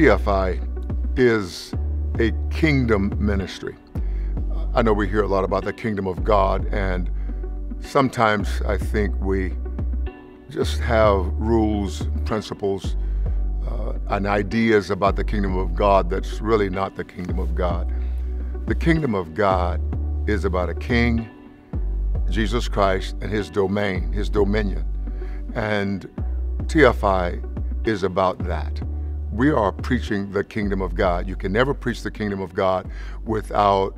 TFI is a kingdom ministry. I know we hear a lot about the kingdom of God, and sometimes I think we just have rules, principles, uh, and ideas about the kingdom of God that's really not the kingdom of God. The kingdom of God is about a king, Jesus Christ, and his domain, his dominion. And TFI is about that. We are preaching the kingdom of God. You can never preach the kingdom of God without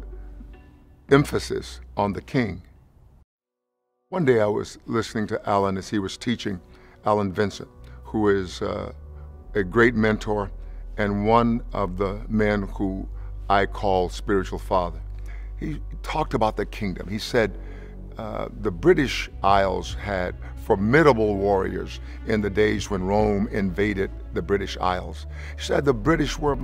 emphasis on the king. One day I was listening to Alan as he was teaching, Alan Vincent, who is uh, a great mentor and one of the men who I call spiritual father. He talked about the kingdom. He said uh, the British Isles had formidable warriors in the days when Rome invaded the British Isles. He said the British were,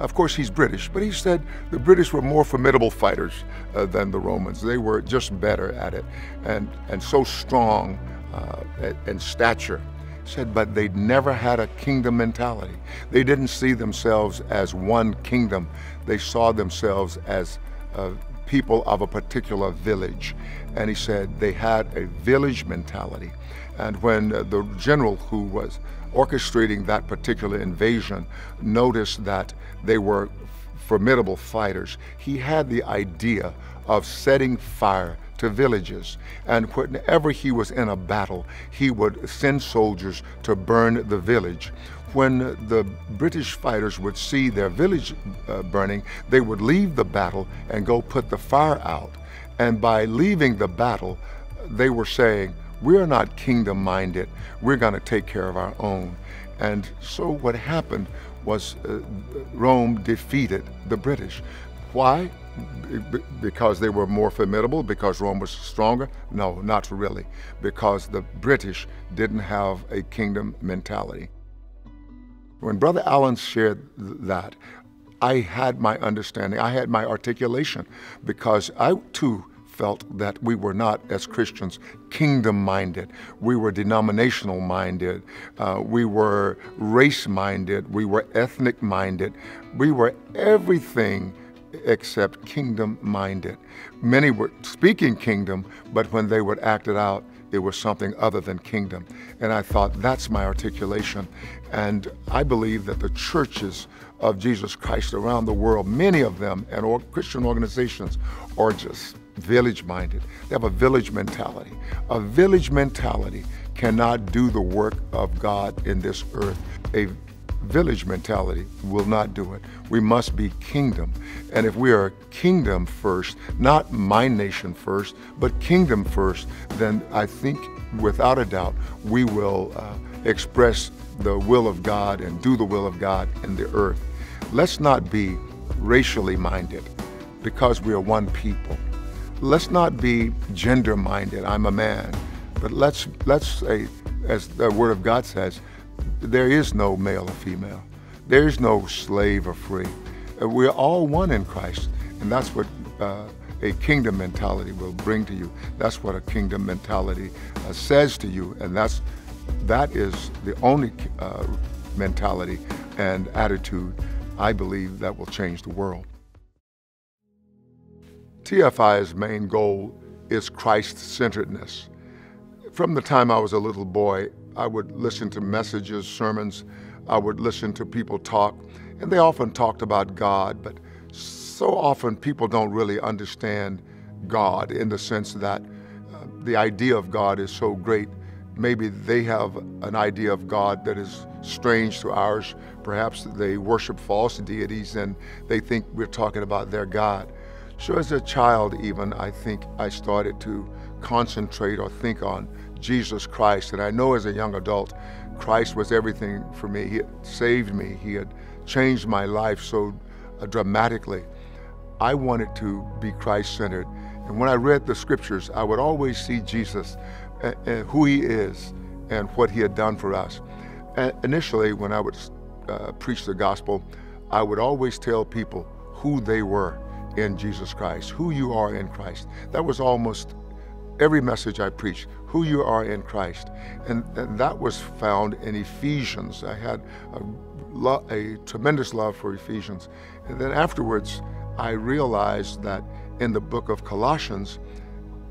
of course, he's British, but he said the British were more formidable fighters uh, than the Romans. They were just better at it and, and so strong uh, in stature. He said, but they'd never had a kingdom mentality. They didn't see themselves as one kingdom. They saw themselves as uh, people of a particular village. And he said they had a village mentality. And when uh, the general who was orchestrating that particular invasion noticed that they were formidable fighters, he had the idea of setting fire to villages. And whenever he was in a battle, he would send soldiers to burn the village when the British fighters would see their village uh, burning, they would leave the battle and go put the fire out. And by leaving the battle, they were saying, we're not kingdom minded. We're going to take care of our own. And so what happened was uh, Rome defeated the British. Why? because they were more formidable, because Rome was stronger? No, not really. Because the British didn't have a kingdom mentality. When Brother Alan shared that, I had my understanding, I had my articulation, because I too felt that we were not, as Christians, kingdom minded. We were denominational minded. Uh, we were race minded. We were ethnic minded. We were everything except kingdom minded. Many were speaking kingdom, but when they would act it out, it was something other than kingdom. And I thought, that's my articulation. And I believe that the churches of Jesus Christ around the world, many of them, and all Christian organizations, are just village minded. They have a village mentality. A village mentality cannot do the work of God in this earth. A village mentality will not do it. We must be kingdom. And if we are kingdom first, not my nation first, but kingdom first, then I think without a doubt we will uh, express the will of God and do the will of God in the earth. Let's not be racially minded because we are one people. Let's not be gender minded. I'm a man. But let's, let's say, as the Word of God says, there is no male or female. There is no slave or free. Uh, we're all one in Christ, and that's what uh, a kingdom mentality will bring to you. That's what a kingdom mentality uh, says to you, and that's that is the only uh, mentality and attitude I believe that will change the world. TFI's main goal is Christ-centeredness. From the time I was a little boy, I would listen to messages, sermons, I would listen to people talk, and they often talked about God, but so often people don't really understand God in the sense that uh, the idea of God is so great. Maybe they have an idea of God that is strange to ours. Perhaps they worship false deities and they think we're talking about their God. So as a child even, I think I started to concentrate or think on Jesus Christ. And I know as a young adult, Christ was everything for me. He had saved me. He had changed my life so uh, dramatically. I wanted to be Christ-centered. And when I read the scriptures, I would always see Jesus and, and who he is and what he had done for us. And initially, when I would uh, preach the gospel, I would always tell people who they were in Jesus Christ, who you are in Christ. That was almost every message I preached, who you are in Christ. And, and that was found in Ephesians. I had a a tremendous love for Ephesians. And then afterwards, I realized that in the book of Colossians,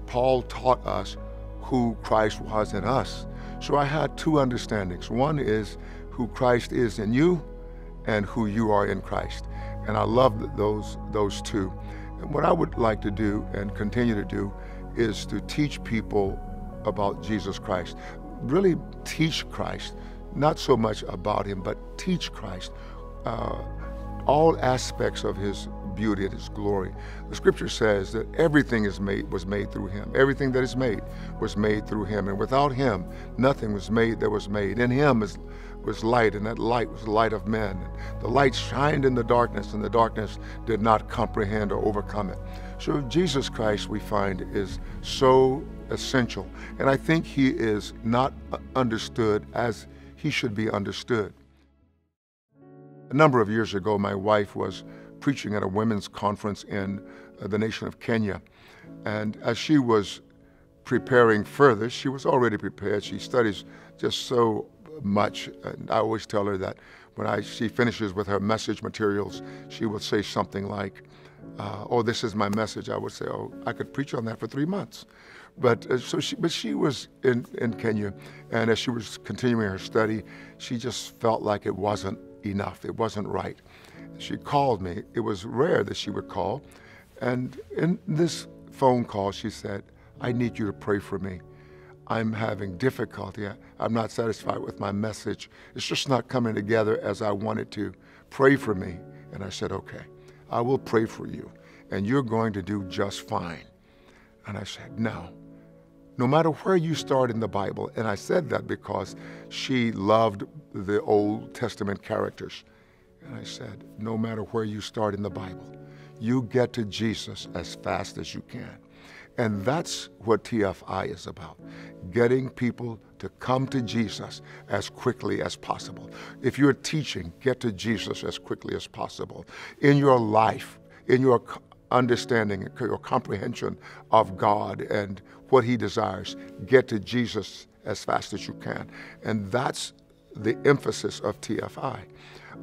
Paul taught us who Christ was in us. So I had two understandings. One is who Christ is in you and who you are in Christ. And I love those, those two. And what I would like to do and continue to do is to teach people about Jesus Christ. Really teach Christ, not so much about him, but teach Christ. Uh, all aspects of his beauty and his glory. The scripture says that everything is made was made through him. Everything that is made was made through him. And without him, nothing was made that was made. In him is, was light, and that light was the light of men. The light shined in the darkness, and the darkness did not comprehend or overcome it. So Jesus Christ, we find, is so essential. And I think he is not understood as he should be understood. A number of years ago, my wife was preaching at a women's conference in uh, the nation of Kenya. And as she was preparing further, she was already prepared. She studies just so much. And I always tell her that when I, she finishes with her message materials, she will say something like, uh, "Oh, this is my message." I would say, "Oh, I could preach on that for three months." But uh, so she, but she was in in Kenya, and as she was continuing her study, she just felt like it wasn't enough. It wasn't right. She called me. It was rare that she would call, and in this phone call, she said, "I need you to pray for me." I'm having difficulty. I'm not satisfied with my message. It's just not coming together as I wanted to. Pray for me. And I said, okay, I will pray for you, and you're going to do just fine. And I said, no. No matter where you start in the Bible, and I said that because she loved the Old Testament characters. And I said, no matter where you start in the Bible, you get to Jesus as fast as you can. And that's what TFI is about getting people to come to Jesus as quickly as possible. If you're teaching, get to Jesus as quickly as possible. In your life, in your understanding, your comprehension of God and what He desires, get to Jesus as fast as you can. And that's the emphasis of TFI.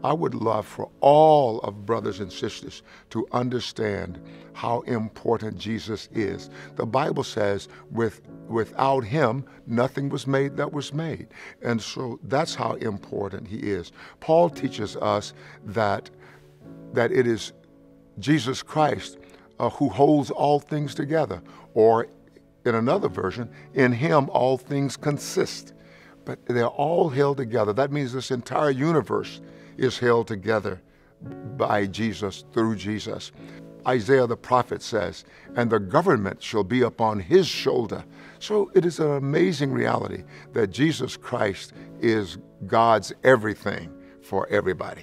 I would love for all of brothers and sisters to understand how important Jesus is. The Bible says, with, without him, nothing was made that was made. And so that's how important he is. Paul teaches us that, that it is Jesus Christ uh, who holds all things together, or in another version, in him all things consist. But they're all held together. That means this entire universe is held together by Jesus, through Jesus. Isaiah the prophet says, and the government shall be upon his shoulder. So it is an amazing reality that Jesus Christ is God's everything for everybody.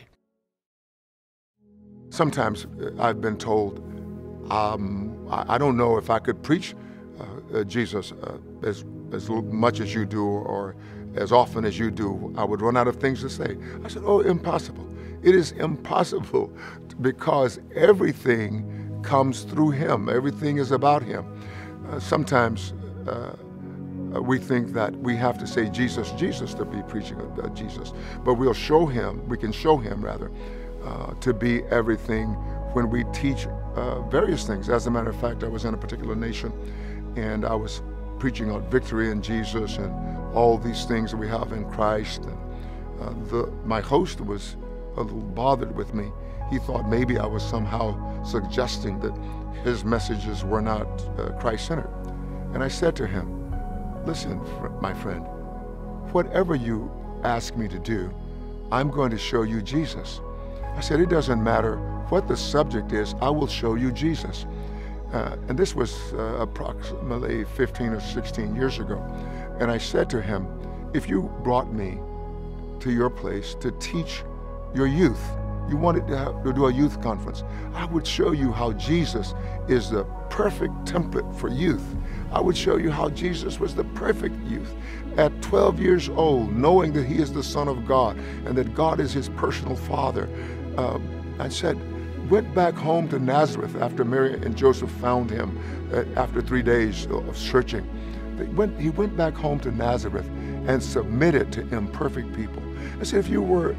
Sometimes uh, I've been told, um, I, don't know if I could preach uh, uh, Jesus uh, as, as much as you do or as often as you do, I would run out of things to say. I said, Oh, impossible. It is impossible because everything comes through Him, everything is about Him. Uh, sometimes uh, we think that we have to say Jesus, Jesus to be preaching uh, Jesus, but we'll show Him, we can show Him rather, uh, to be everything when we teach uh, various things. As a matter of fact, I was in a particular nation and I was preaching on victory in Jesus and all these things that we have in Christ. And uh, the, my host was a little bothered with me. He thought maybe I was somehow suggesting that his messages were not uh, Christ centered. And I said to him, Listen, fr- my friend, whatever you ask me to do, I'm going to show you Jesus. I said, It doesn't matter what the subject is, I will show you Jesus. Uh, and this was uh, approximately 15 or 16 years ago. And I said to him, If you brought me to your place to teach your youth, you wanted to, have, to do a youth conference, I would show you how Jesus is the perfect template for youth. I would show you how Jesus was the perfect youth. At 12 years old, knowing that he is the Son of God and that God is his personal Father, uh, I said, went back home to Nazareth after Mary and Joseph found him uh, after three days of searching. Went, he went back home to Nazareth and submitted to imperfect people. I said, if you were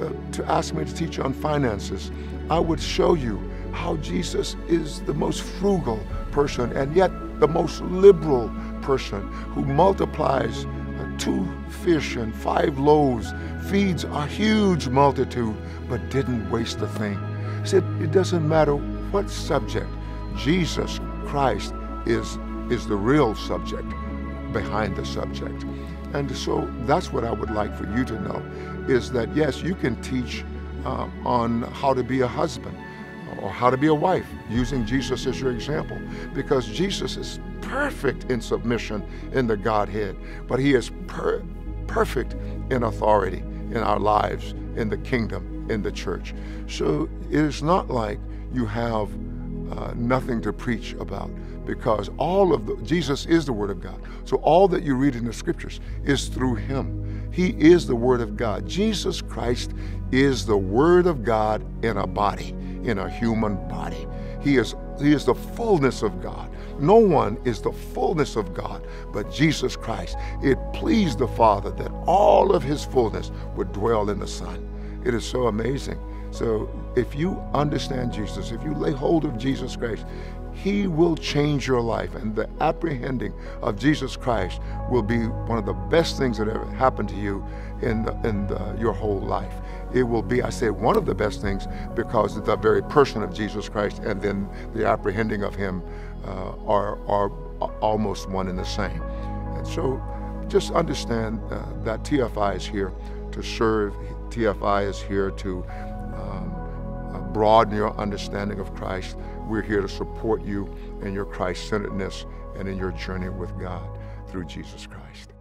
uh, to ask me to teach on finances, I would show you how Jesus is the most frugal person and yet the most liberal person who multiplies uh, two fish and five loaves, feeds a huge multitude, but didn't waste a thing. He said, it doesn't matter what subject, Jesus Christ is, is the real subject behind the subject. And so that's what I would like for you to know is that yes, you can teach uh, on how to be a husband or how to be a wife using Jesus as your example because Jesus is perfect in submission in the Godhead, but he is per perfect in authority in our lives, in the kingdom, in the church. So it is not like you have uh, nothing to preach about because all of the Jesus is the Word of God. So all that you read in the Scriptures is through Him. He is the Word of God. Jesus Christ is the Word of God in a body, in a human body. He is He is the fullness of God. No one is the fullness of God but Jesus Christ. It pleased the Father that all of His fullness would dwell in the Son. It is so amazing. So if you understand Jesus, if you lay hold of Jesus Christ, he will change your life. And the apprehending of Jesus Christ will be one of the best things that ever happened to you in, the, in the, your whole life. It will be, I say, one of the best things because the very person of Jesus Christ and then the apprehending of him uh, are, are almost one and the same. And so just understand uh, that TFI is here to serve. TFI is here to broaden your understanding of Christ. We're here to support you in your Christ centeredness and in your journey with God through Jesus Christ.